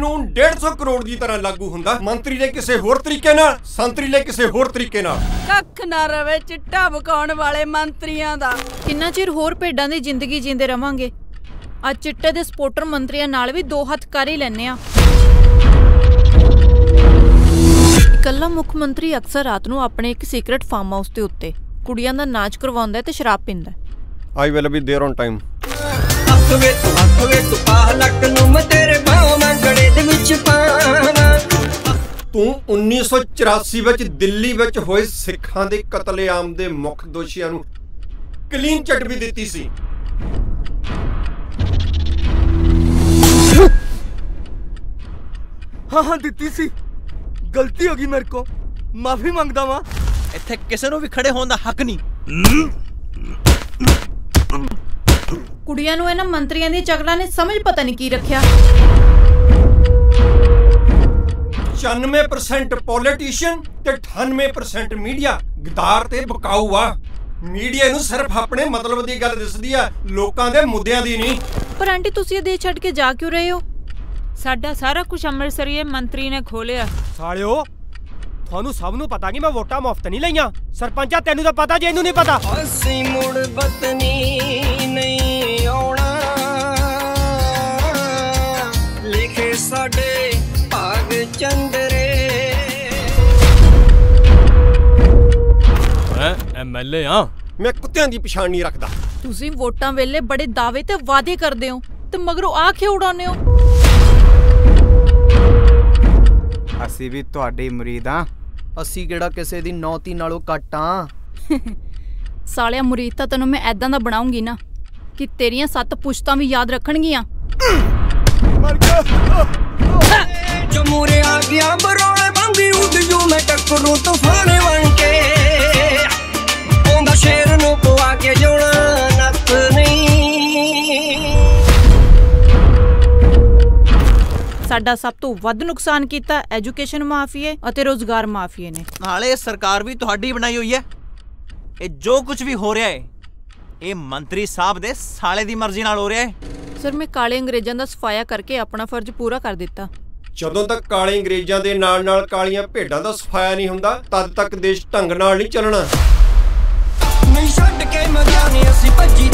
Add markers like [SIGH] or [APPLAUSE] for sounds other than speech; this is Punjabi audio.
150 ਕਰੋੜ ਦੀ ਤਰ੍ਹਾਂ ਲਾਗੂ ਹੁੰਦਾ ਮੰਤਰੀ ਲਈ ਕਿਸੇ ਹੋਰ ਤਰੀਕੇ ਨਾਲ ਸੰਤਰੀ ਲਈ ਕਿਸੇ ਹੋਰ ਤਰੀਕੇ ਨਾਲ ਕੱਖ ਨਾ ਰਵੇ ਚਿੱਟਾ ਬਕਾਉਣ ਵਾਲੇ ਮੰਤਰੀਆਂ ਦਾ ਕਿੰਨਾ ਚਿਰ ਹੋਰ ਭੇਡਾਂ ਦੀ ਜ਼ਿੰਦਗੀ ਜੀਂਦੇ ਰਵਾਂਗੇ ਅੱਜ ਚਿੱਟੇ ਦੇ ਸਪੋਰਟਰ ਮੰਤਰੀਆਂ ਨਾਲ ਵੀ ਦੋ ਹੱਥ ਕਰ ਹੀ ਲੈਨੇ ਆ ਇਕੱਲਾ ਮੁੱਖ ਮੰਤਰੀ ਅਕਸਰ ਰਾਤ ਨੂੰ ਆਪਣੇ ਇੱਕ ਸੀਕ੍ਰੇਟ ਫਾਰਮ ਹਾਊਸ ਦੇ ਉੱਤੇ ਕੁੜੀਆਂ ਦਾ ਨਾਚ ਕਰਵਾਉਂਦਾ ਹੈ ਤੇ ਸ਼ਰਾਬ ਪੀਂਦਾ ਹੈ। I will be there on time ਹੱਥ ਵੇ ਤੂੰ ਹੱਥ ਵੇ ਤੂੰ ਪਾਹ ਲੱਕ ਨੂੰ ਮੈਂ 1984 ਵਿੱਚ ਦਿੱਲੀ ਵਿੱਚ ਹੋਏ ਸਿੱਖਾਂ ਦੇ ਕਤਲੇਆਮ ਦੇ ਮੁੱਖ ਦੋਸ਼ੀਆਂ ਨੂੰ ਕਲੀਨ ਚਿੱਟ ਵੀ ਦਿੱਤੀ ਸੀ। ਹਾਂ ਹਾਂ ਦਿੱਤੀ ਸੀ। ਗਲਤੀ ਹੋ ਗਈ ਮੇਰੇ ਕੋ ਮਾਫੀ ਮੰਗਦਾ ਵਾਂ। ਇੱਥੇ ਕਿਸੇ ਨੂੰ ਵੀ ਖੜੇ ਹੋਣ ਦਾ ਹੱਕ ਨਹੀਂ। ਕੁੜੀਆਂ ਨੂੰ ਇਹਨਾਂ ਮੰਤਰੀਆਂ ਦੀ ਚਕਰਾਂ ਨੇ ਸਮਝ ਪਤਾ ਨਹੀਂ ਕੀ ਰੱਖਿਆ। 96% ਪੋਲੀਟੀਸ਼ੀਅਨ ਤੇ 98% ਮੀਡੀਆ ਗਦਾਰ ਤੇ ਬਕਾਊ ਆ ਮੀਡੀਆ ਨੂੰ ਸਿਰਫ ਆਪਣੇ ਮਤਲਬ ਦੀ ਗੱਲ ਦਿਸਦੀ ਆ ਲੋਕਾਂ ਦੇ ਮੁੱਦਿਆਂ ਦੀ ਨਹੀਂ ਪਰ ਆਂਟੀ ਤੁਸੀਂ ਇਹ ਦੇ ਛੱਡ ਕੇ ਜਾ ਕਿਉਂ ਰਹੇ ਹੋ ਸਾਡਾ ਸਾਰਾ ਕੁਝ ਅੰਮ੍ਰਿਤਸਰੀਏ ਮੰਤਰੀ ਨੇ ਖੋਲਿਆ ਸਾਲਿਓ ਤੁਹਾਨੂੰ ਸਭ ਨੂੰ ਪਤਾ ਕਿ ਮੈਂ ਵੋਟਾਂ ਮੁਫਤ ਨਹੀਂ ਲਈਆਂ ਸਰਪੰਚਾ ਤੈਨੂੰ ਤਾਂ ਪਤਾ ਜੇ ਇਹਨੂੰ ਨਹੀਂ ਪਤਾ ਅਸੀਂ ਮੁੜ ਬਤਨੀ ਨਹੀਂ ਆਉਣਾ ਲਿਖੇ ਸਾਡੇ ਭਾਗ ਚੰਦਰੇ ਐਮਐਲਏ ਆ। ਮੈਂ ਕੁੱਤਿਆਂ ਦੀ ਪਛਾਣ ਨਹੀਂ ਰੱਖਦਾ। ਤੁਸੀਂ ਵੋਟਾਂ ਵੇਲੇ ਬੜੇ ਦਾਅਵੇ ਤੇ ਵਾਅਦੇ ਕਰਦੇ ਹੋ ਤੇ ਮਗਰੋਂ ਆ ਖੇ ਉਡਾਉਂਦੇ ਹੋ? ਅਸੀਂ ਵੀ ਤੁਹਾਡੇ ਹੀ ਮੁਰੀਦ ਆ। ਅਸੀਂ ਕਿਹੜਾ ਕਿਸੇ ਦੀ ਨੌਤੀ ਨਾਲੋਂ ਘੱਟ ਆ? [LAUGHS] ਸਾਲਿਆ ਮੁਰੀਦ ਤਾਂ ਤੈਨੂੰ ਮੈਂ ਐਦਾਂ ਦਾ ਬਣਾਉਂਗੀ ਨਾ ਕਿ ਤੇਰੀਆਂ ਸੱਤ ਪੁਸ਼ਤਾਂ ਵੀ ਯਾਦ ਰੱਖਣਗੀਆਂ। ਜੋ ਮੂਰੇ ਆ ਗਿਆ ਬਰੋਲੇ ਬੰਦੀ ਉੱਡ ਜੂ ਮੈਂ ਟੱਕਰੂ ਤੂਫਾਨ ਸਾਡਾ ਸਭ ਤੋਂ ਵੱਧ ਨੁਕਸਾਨ ਕੀਤਾ ਐਜੂਕੇਸ਼ਨ ਮਾਫੀਏ ਅਤੇ ਰੋਜ਼ਗਾਰ ਮਾਫੀਏ ਨੇ। ਨਾਲੇ ਸਰਕਾਰ ਵੀ ਤੁਹਾਡੀ ਬਣਾਈ ਹੋਈ ਹੈ। ਇਹ ਜੋ ਕੁਝ ਵੀ ਹੋ ਰਿਹਾ ਹੈ ਇਹ ਮੰਤਰੀ ਸਾਹਿਬ ਦੇ ਸਾਲੇ ਦੀ ਮਰਜ਼ੀ ਨਾਲ ਹੋ ਰਿਹਾ ਹੈ। ਸਰ ਮੈਂ ਕਾਲੇ ਅੰਗਰੇਜ਼ਾਂ ਦਾ ਸਫਾਇਆ ਕਰਕੇ ਆਪਣਾ ਫਰਜ਼ ਪੂਰਾ ਕਰ ਦਿੱਤਾ। ਜਦੋਂ ਤੱਕ ਕਾਲੇ ਅੰਗਰੇਜ਼ਾਂ ਦੇ ਨਾਲ ਨਾਲ ਕਾਲੀਆਂ ਭੇਡਾਂ ਦਾ ਸਫਾਇਆ ਨਹੀਂ ਹੁੰਦਾ ਤਦ ਤੱਕ ਦੇਸ਼ ਢੰਗ ਨਾਲ ਨਹੀਂ ਚੱਲਣਾ। ਨਹੀਂ ਛੱਡ ਕੇ ਮਗਿਆ ਨਹੀਂ ਅਸੀਂ ਭੱਜੀਦਾ